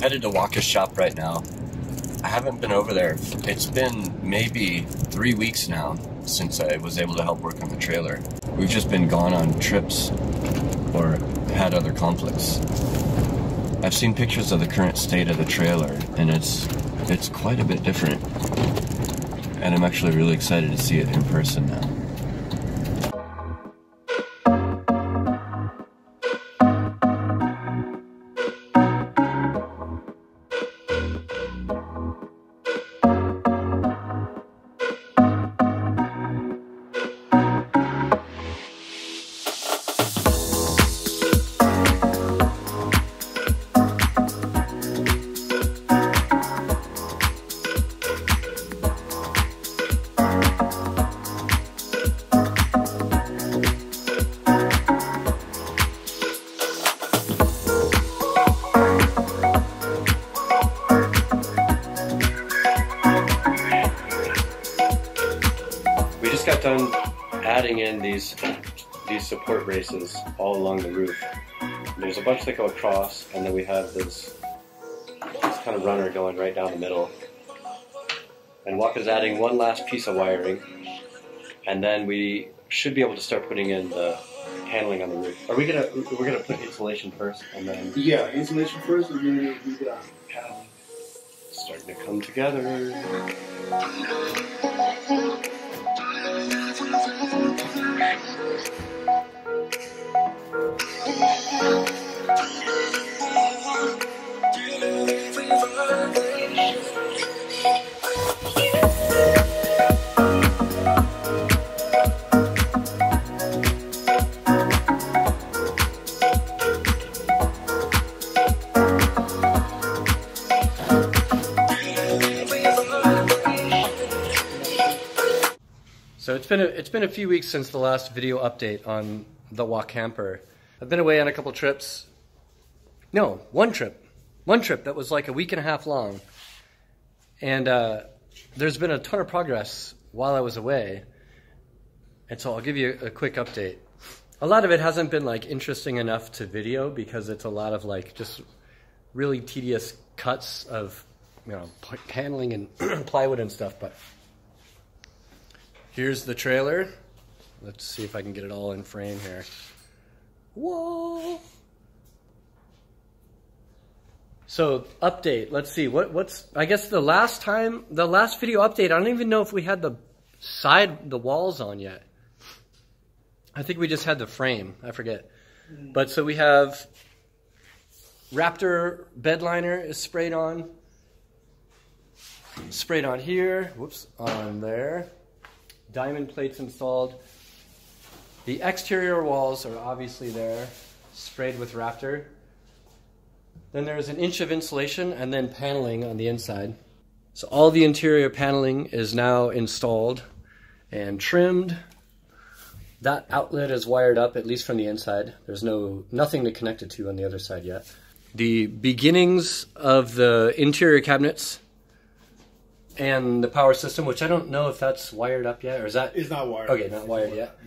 headed to Waka's shop right now. I haven't been over there. It's been maybe three weeks now since I was able to help work on the trailer. We've just been gone on trips or had other conflicts. I've seen pictures of the current state of the trailer and it's it's quite a bit different. And I'm actually really excited to see it in person now. Got adding in these these support braces all along the roof. There's a bunch that go across, and then we have this, this kind of runner going right down the middle. And Waka's adding one last piece of wiring, and then we should be able to start putting in the paneling on the roof. Are we gonna we're gonna put insulation first, and then Yeah, insulation first, and then we that. paneling. Starting to come together. So it's been a, it's been a few weeks since the last video update on the Wakamper. I've been away on a couple trips. No, one trip, one trip that was like a week and a half long, and uh, there's been a ton of progress while I was away. And so I'll give you a quick update. A lot of it hasn't been like interesting enough to video because it's a lot of like just really tedious cuts of you know paneling and plywood and stuff, but. Here's the trailer. Let's see if I can get it all in frame here. Whoa! So update. Let's see what what's. I guess the last time, the last video update. I don't even know if we had the side, the walls on yet. I think we just had the frame. I forget. Mm. But so we have Raptor bedliner is sprayed on. Sprayed on here. Whoops, on there diamond plates installed. The exterior walls are obviously there, sprayed with Raptor. Then there's an inch of insulation and then paneling on the inside. So all the interior paneling is now installed and trimmed. That outlet is wired up, at least from the inside. There's no nothing to connect it to on the other side yet. The beginnings of the interior cabinets and the power system, which I don't know if that's wired up yet, or is that It's not wired. okay? Not wired yet.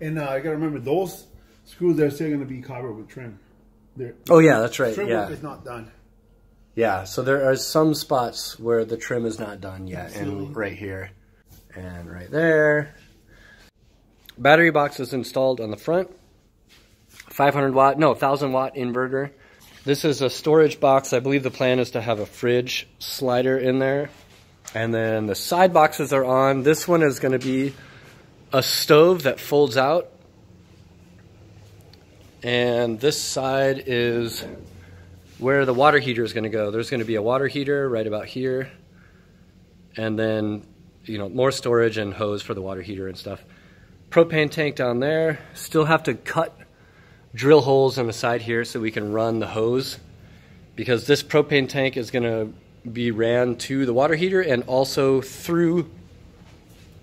And uh, I gotta remember those screws. They're still gonna be covered with trim. Oh yeah, that's right. trim Yeah, work is not done. yeah. So there are some spots where the trim is not done yet, Absolutely. and right here, and right there. Battery box is installed on the front. 500 watt, no, 1000 watt inverter. This is a storage box. I believe the plan is to have a fridge slider in there. And then the side boxes are on. This one is going to be a stove that folds out. And this side is where the water heater is going to go. There's going to be a water heater right about here. And then, you know, more storage and hose for the water heater and stuff. Propane tank down there. Still have to cut drill holes on the side here so we can run the hose because this propane tank is going to be ran to the water heater and also through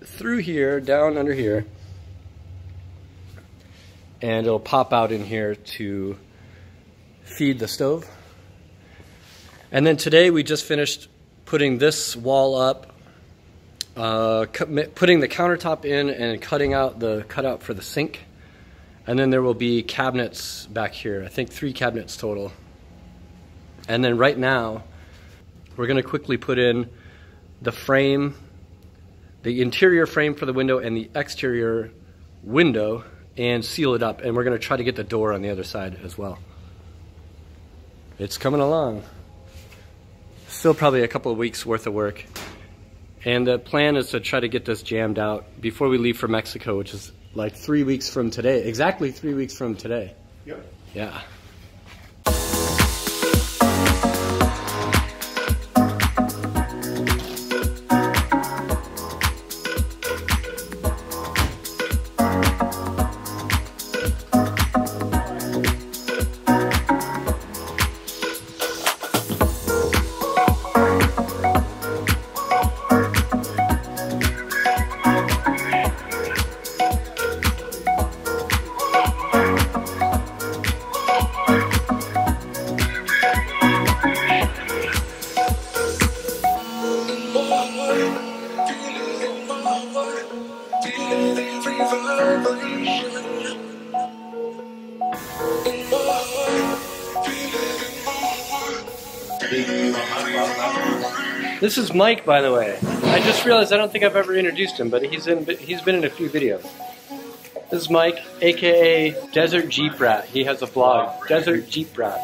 through here down under here and it'll pop out in here to feed the stove and then today we just finished putting this wall up uh, putting the countertop in and cutting out the cutout for the sink and then there will be cabinets back here. I think three cabinets total. And then right now, we're gonna quickly put in the frame, the interior frame for the window and the exterior window and seal it up. And we're gonna try to get the door on the other side as well. It's coming along. Still probably a couple of weeks worth of work. And the plan is to try to get this jammed out before we leave for Mexico, which is like three weeks from today. Exactly three weeks from today. Yep. Yeah. This is Mike, by the way. I just realized I don't think I've ever introduced him, but he's in. He's been in a few videos. This is Mike, aka Desert Jeep Rat. He has a blog, Desert Jeep Rat.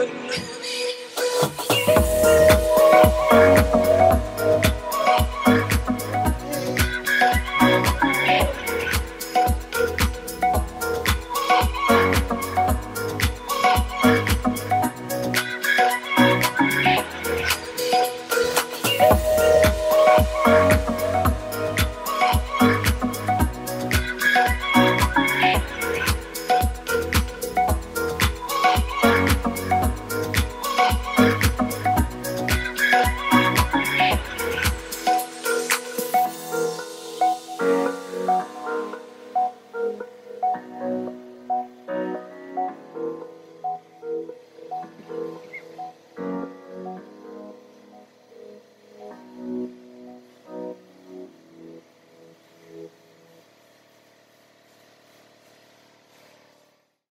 with me.